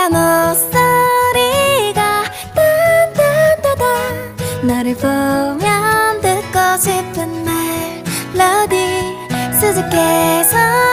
하얀 옷소리가 딴딴따다. 나를 보면 듣고 싶은 멜로디 수줍게 서